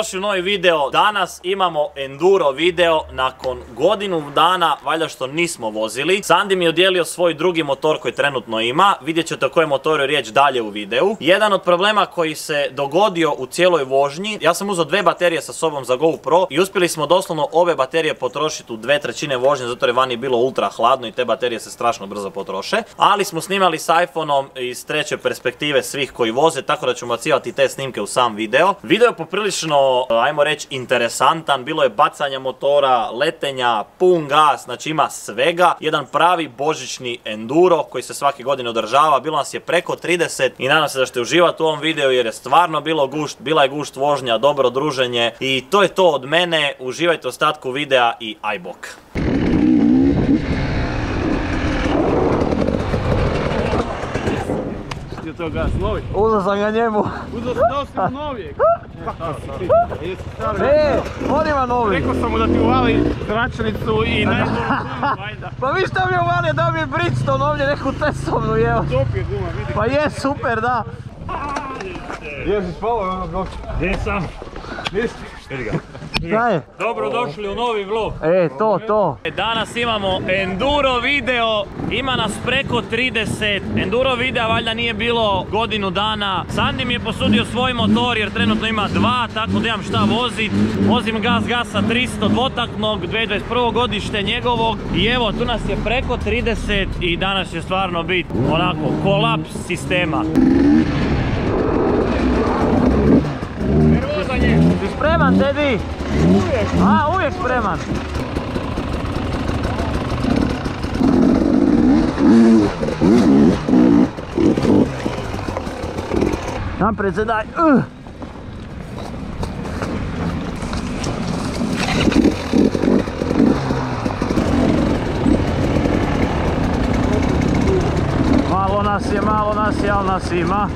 dobrodošli u novi video. Danas imamo enduro video nakon godinu dana, valjda što nismo vozili. Sandi mi je odijelio svoj drugi motor koji trenutno ima. Vidjet ćete o kojem motoru je riječ dalje u videu. Jedan od problema koji se dogodio u cijeloj vožnji, ja sam uzeo dve baterije sa sobom za GoPro i uspjeli smo doslovno ove baterije potrošiti u dve trećine vožnje, zato je vani bilo ultra hladno i te baterije se strašno brzo potroše. Ali smo snimali s iPhoneom iz treće perspektive svih koji voze, tako da ću bacivati te snimke u sam video. Video je poprilično, ajmo reći, interesantan. Bilo je bacanja motora, letenja, pun gas, znači ima svega. Jedan pravi božićni enduro koji se svake godine održava. Bilo nas je preko 30 i nadam se da ćete uživati u ovom videu jer je stvarno bilo gušt, bila je gušt vožnja, dobro druženje i to je to od mene. Uživajte ostatku videa i aj bok. To gas novi? Uzeo sam ga njemu. Uzeo sam novijeg. Kako si? Jesi stavio? E, on ima novi. Rekao sam mu da ti uvali zračnicu i gumu, valjda. Pa vi šta mi je uvalio da mi je Bridgestone ovdje neku tesovnu jeo. Top je guma, vidi. Pa je, super, da. Gdje si spavao ono? Gdje sam? Nisi? Šta je? Dobrodošli u novi vlog. E, to, to. Danas imamo enduro video, ima nas preko 30. Enduro videa valjda nije bilo godinu dana. Sandi mi je posudio svoj motor jer trenutno ima dva, tako da imam šta vozit. Vozim gas gasa 300 dvotaknog, 2021. godište njegovog. I evo, tu nas je preko 30 i danas će stvarno biti onako kolaps sistema. Si spreman, Teddy? Uvijek. A, uvijek spreman. Naprijed se daj. Uh. Malo nas je, malo nas je, ali nas ima.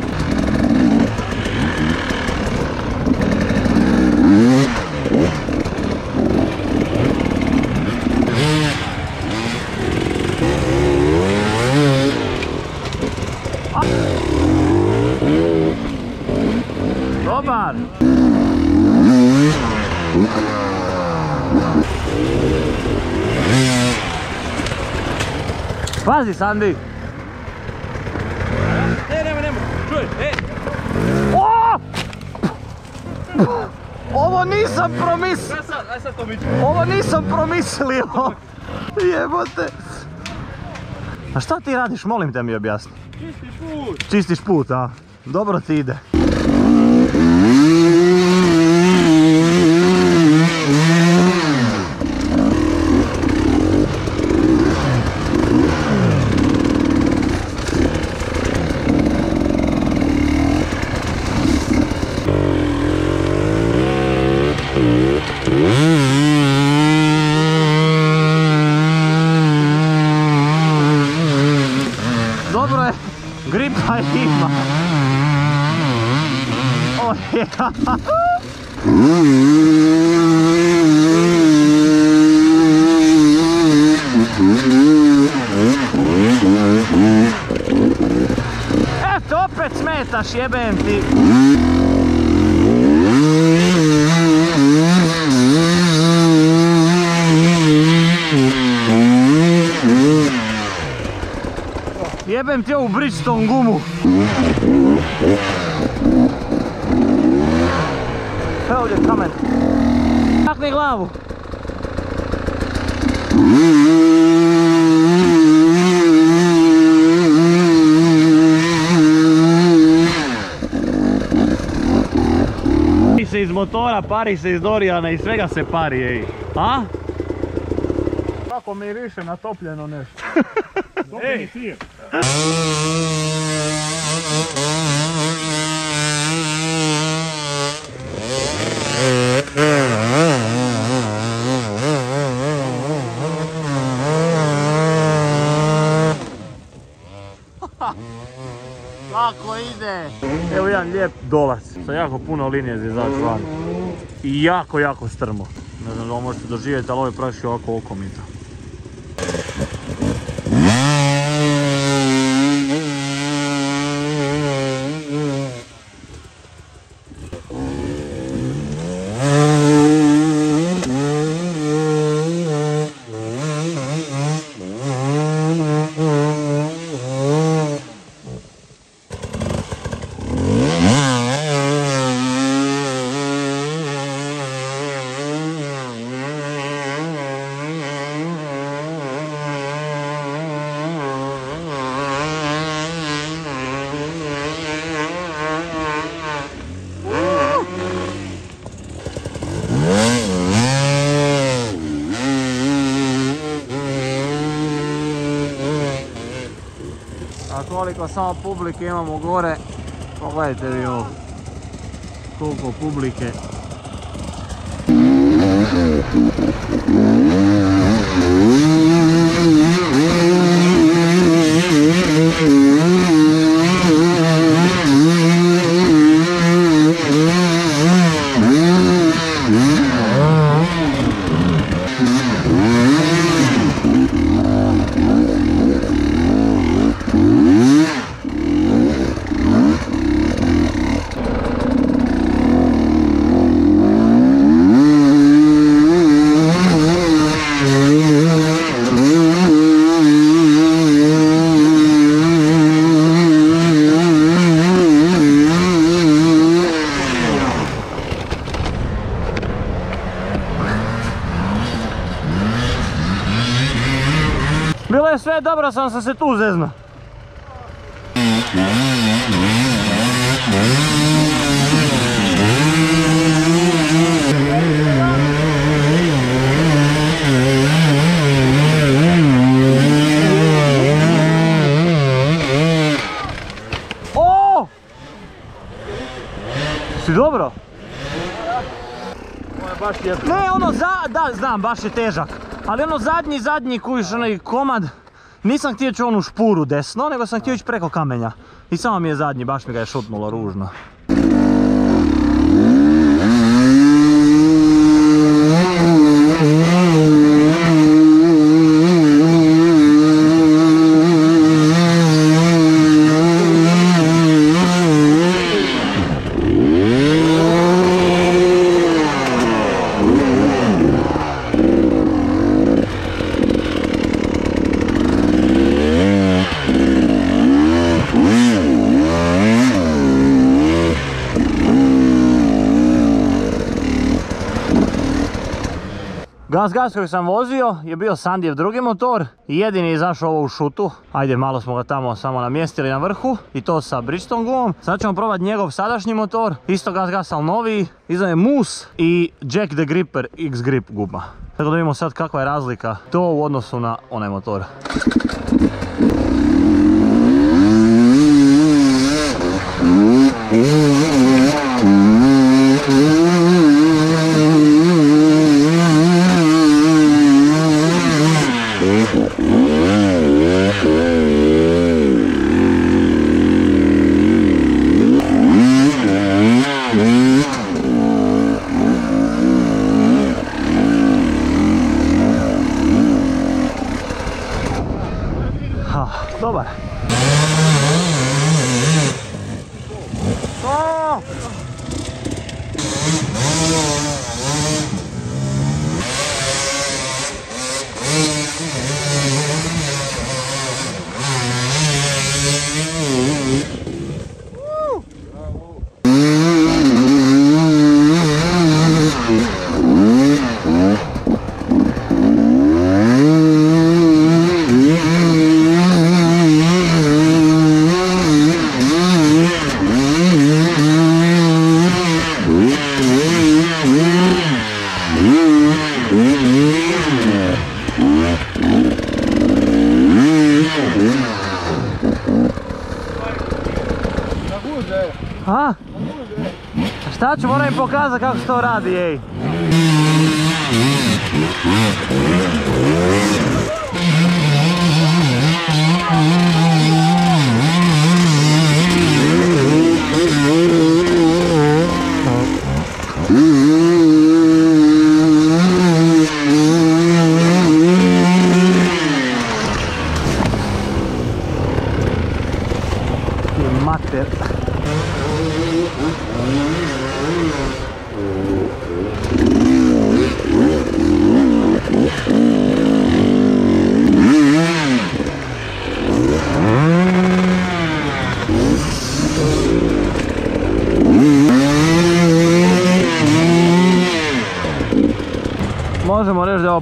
Pazi Sandi! Ne, nema, nema. Čuj, e. O! Ovo nisam promislio! Ovo nisam promislio! Jebote! A šta ti radiš, molim te mi objasni? Čisti put. Čistiš put, a? Dobro ti ide. Dobro je, gripa ima. O, je. Eto, opet smetaš, jebem ti. Jebem ti ovu Bridgestone gumu. Evo ovdje kamen. Takni glavu. Pari se iz motora, pari se iz Dorijana i svega se pari, ej. A? Kako miriše natopljeno nešto. Kako ide? Evo jedan lijep dolac sa jako puno linije za izaći van. I jako, jako strmo. Ne znam da ovo možete doživjeti, ali ovo je praši ovako okomito. Mm-hmm. Koliko samo publike imamo gore, pogledajte vi ovo. Koliko publike. Bilo je sve dobro, sam sam se tu zezno. O! Si dobro? Ne, ono za, da, znam, baš je težak. Ali ono zadnji, zadnji kujiš onaj komad, nisam htio ići u onu špuru desno, nego sam htio ići preko kamenja. I samo mi je zadnji, baš mi ga je šutnulo ružno. Gas gas koji sam vozio je bio Sandijev drugi motor i jedini je izašao ovo u šutu. Ajde, malo smo ga tamo samo namjestili na vrhu i to sa Bridgestone gumom. Sad ćemo probati njegov sadašnji motor, isto gas gas ali noviji. Iza je Moose i Jack the Gripper X Grip guma. Tako da vidimo sad kakva je razlika to u odnosu na onaj motor. Ha, dobar. O! A? Šta ću, moram im pokazati kako se to radi, ej.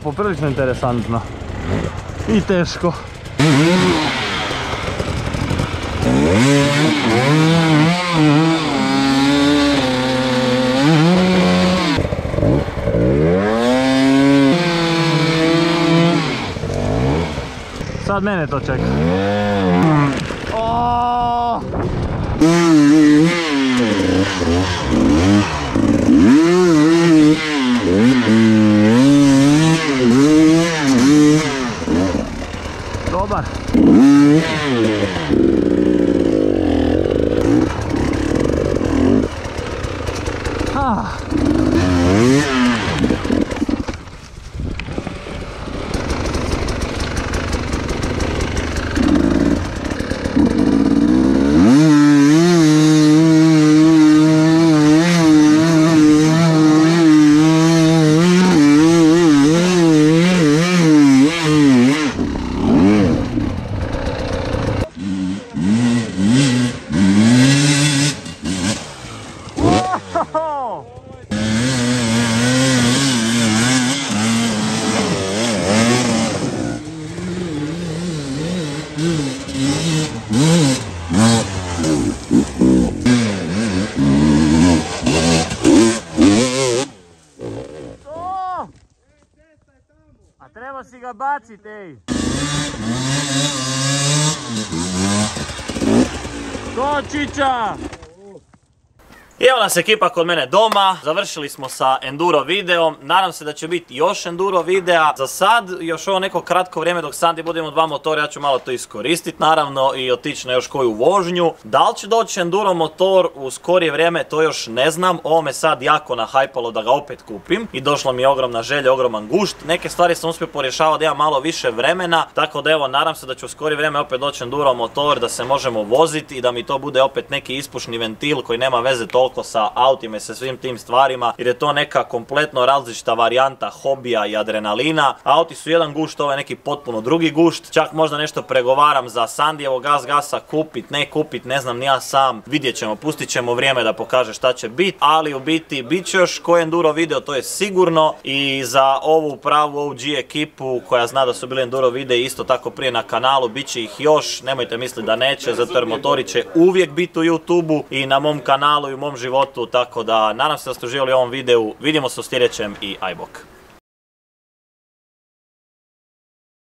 Poprilično interesantno. I teško. Sad mene to čeka. O! Dobar. Ah. Si ga bacit, ej. Kočića! Evo nas ekipa kod mene doma, završili smo sa enduro videom, nadam se da će biti još enduro videa. Za sad, još ovo neko kratko vrijeme dok Sandi budemo dva motora, ja ću malo to iskoristiti naravno i otići na još koju vožnju. Da li će doći enduro motor u skorije vrijeme, to još ne znam, ovo me sad jako nahajpalo da ga opet kupim i došla mi je ogromna želja, ogroman gušt. Neke stvari sam uspio porješavati da imam malo više vremena, tako da evo, nadam se da će u skorije vrijeme opet doći enduro motor, da se možemo voziti i da mi to bude opet neki ispušni ventil koji nema veze toliko sa autima i sa svim tim stvarima jer je to neka kompletno različita varijanta hobija i adrenalina. Auti su jedan gušt, ovo je neki potpuno drugi gušt. Čak možda nešto pregovaram za Sandijevo gas gasa kupit, ne kupit, ne znam ni ja sam. Vidjet ćemo, pustit ćemo vrijeme da pokaže šta će bit, ali u biti bit će još koji enduro video, to je sigurno i za ovu pravu OG ekipu koja zna da su bili enduro videi isto tako prije na kanalu, bit će ih još, nemojte misliti da neće, zato jer motori će uvijek biti u YouTube-u i na mom kanalu i u mom životu, tako da nadam se da ste uživali ovom videu, vidimo se u sljedećem i aj bok.